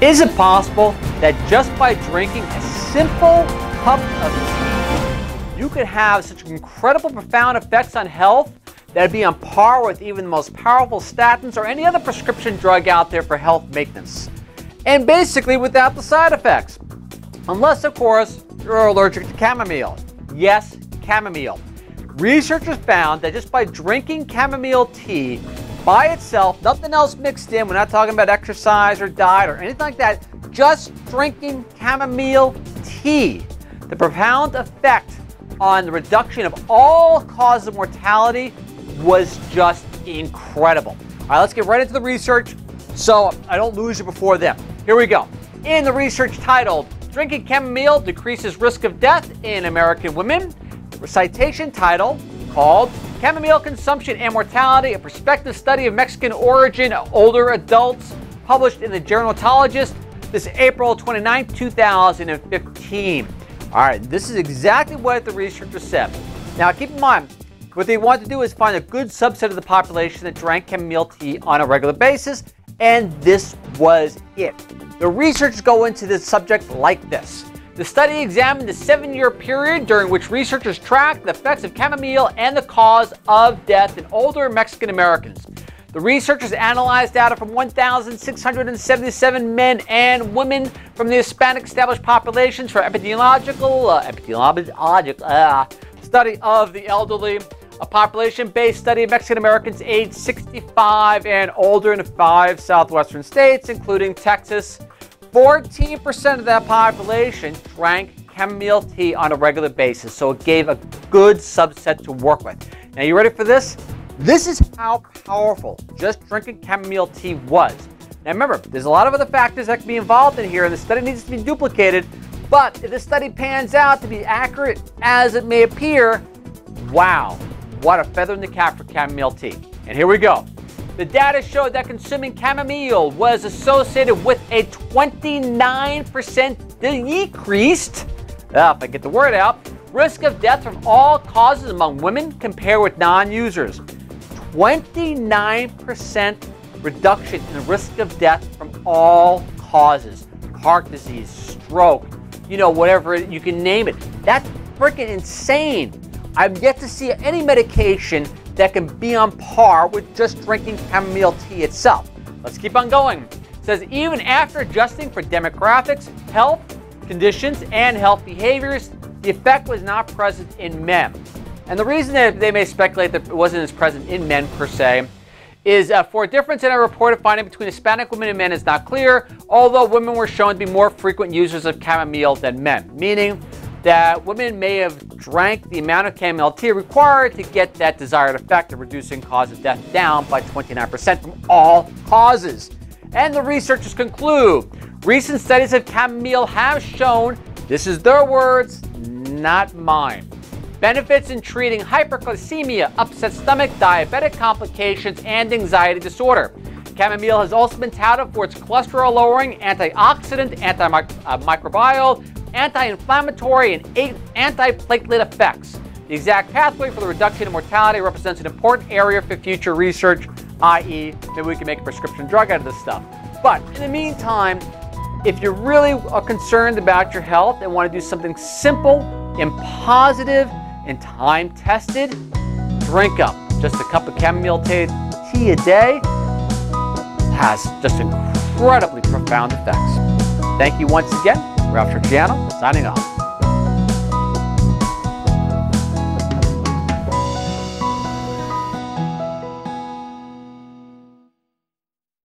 Is it possible that just by drinking a simple cup of tea, you could have such incredible, profound effects on health that'd be on par with even the most powerful statins or any other prescription drug out there for health maintenance? And basically without the side effects. Unless, of course, you're allergic to chamomile. Yes, chamomile. Researchers found that just by drinking chamomile tea, by itself, nothing else mixed in. We're not talking about exercise or diet or anything like that. Just drinking chamomile tea. The profound effect on the reduction of all causes of mortality was just incredible. All right, let's get right into the research so I don't lose you before then. Here we go. In the research titled, Drinking Chamomile Decreases Risk of Death in American Women, citation title called Chamomile consumption and mortality, a prospective study of Mexican origin older adults, published in the Gerontologist this April 29, 2015. All right, this is exactly what the researchers said. Now, keep in mind, what they want to do is find a good subset of the population that drank chamomile tea on a regular basis, and this was it. The researchers go into this subject like this. The study examined the seven year period during which researchers tracked the effects of chamomile and the cause of death in older Mexican Americans. The researchers analyzed data from 1,677 men and women from the Hispanic established populations for epidemiological, uh, epidemiological uh, study of the elderly, a population-based study of Mexican Americans aged 65 and older in five southwestern states, including Texas, 14% of that population drank chamomile tea on a regular basis, so it gave a good subset to work with. Now, you ready for this? This is how powerful just drinking chamomile tea was. Now, remember, there's a lot of other factors that can be involved in here, and the study needs to be duplicated. But if the study pans out to be accurate as it may appear, wow, what a feather in the cap for chamomile tea. And here we go. The data showed that consuming chamomile was associated with a 29% decreased, uh, if I get the word out, risk of death from all causes among women compared with non users. 29% reduction in the risk of death from all causes heart disease, stroke, you know, whatever you can name it. That's freaking insane. I've yet to see any medication that can be on par with just drinking chamomile tea itself. Let's keep on going. It says even after adjusting for demographics, health conditions, and health behaviors, the effect was not present in men. And the reason that they may speculate that it wasn't as present in men per se is uh, for a difference in a reported finding between Hispanic women and men is not clear, although women were shown to be more frequent users of chamomile than men, meaning that women may have drank the amount of chamomile tea required to get that desired effect of reducing cause of death down by 29% from all causes. And the researchers conclude recent studies of chamomile have shown, this is their words, not mine, benefits in treating hyperglycemia, upset stomach, diabetic complications, and anxiety disorder. Chamomile has also been touted for its cholesterol lowering, antioxidant, antimicrobial, uh, anti-inflammatory, and anti-platelet effects. The exact pathway for the reduction in mortality represents an important area for future research, i.e., maybe we can make a prescription drug out of this stuff. But in the meantime, if you're really concerned about your health and want to do something simple and positive and time tested, drink up just a cup of chamomile tea a day has just incredibly profound effects. Thank you once again Ralph Turchiano, signing off.